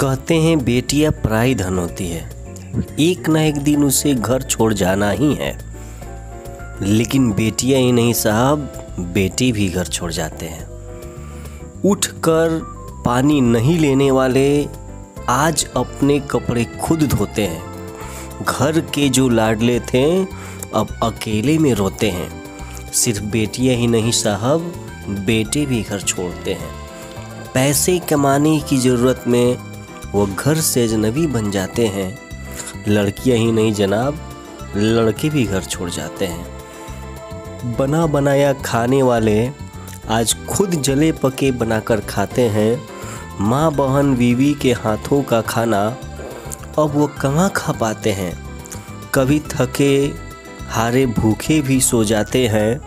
कहते हैं, बेटियाँ, पराई धन होती है। एक ना एक दिन उसे घर छोड़ जाना ही है। लेकिन बेटियाँ ही नहीं साहब, बेटे भी घर छोड़ जाते हैं। उठकर पानी नहीं लेने वाले आज अपने कपड़े खुद धोते हैं। घर के जो लाडले थे, अब अकेले में रोते हैं। सिर्फ़ बेटियाँ ही नहीं साहब, बेटे भी घर छोड़ते हैं। पैसे कमाने की ज़रूरत में वो घर से अजनबी बन जाते हैं। लड़कियाँ ही नहीं जनाब, लड़के भी घर छोड़ जाते हैं। बना बनाया खाने वाले आज खुद जले पके बनाकर खाते हैं। माँ बहन बीवी के हाथों का खाना अब वो कहाँ खा पाते हैं? कभी थके, हारे भूखे भी सो जाते हैं।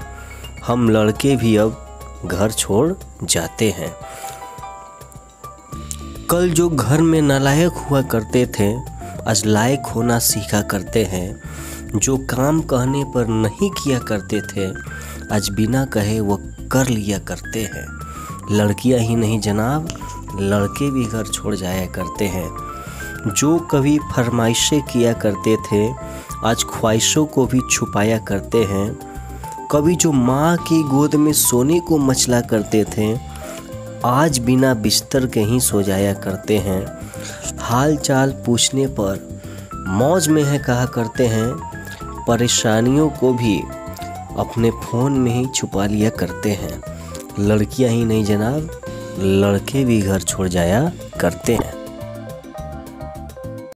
हम लड़के भी अब घर छोड़ जाते हैं। कल जो घर में नालायक हुआ करते थे, आज लायक होना सीखा करते हैं। जो काम कहने पर नहीं किया करते थे, आज बिना कहे वो कर लिया करते हैं। लड़कियाँ ही नहीं जनाब, लड़के भी घर छोड़ जाया करते हैं। जो कभी फरमाइशें किया करते थे, आज ख्वाहिशों को भी छुपाया करते हैं। कभी जो माँ की गोद में सोने को मचला करते थे आज बिना बिस्तर के ही सो जाया करते हैं। हाल चाल पूछने पर मौज में है कहा करते हैं, परेशानियों को भी अपने फ़ोन में ही छुपा लिया करते हैं। लड़कियाँ ही नहीं जनाब, लड़के भी घर छोड़ जाया करते हैं।